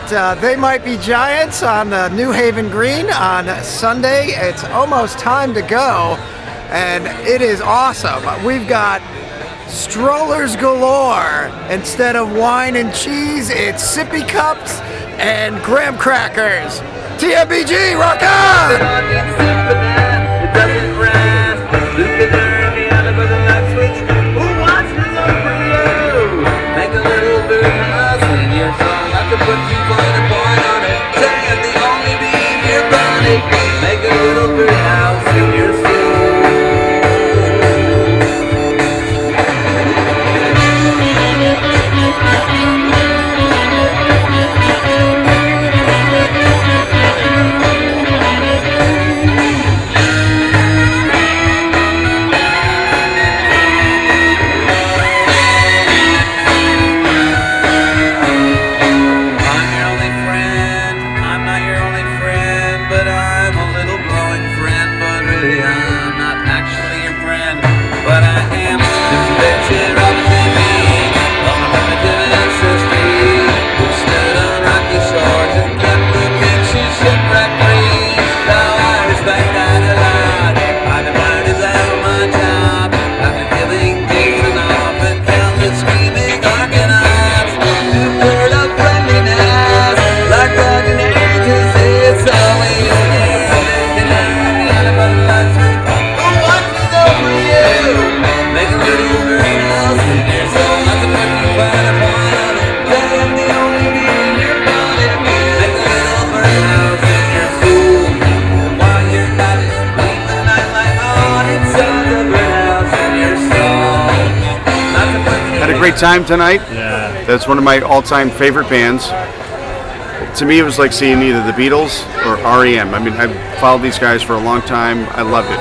uh, They Might Be Giants on the New Haven Green on Sunday. It's almost time to go, and it is awesome. We've got strollers galore. Instead of wine and cheese, it's sippy cups and graham crackers. TMBG, rock on! I'm great time tonight. Yeah. That's one of my all-time favorite bands. To me, it was like seeing either the Beatles or REM. I mean, I've followed these guys for a long time. I loved it.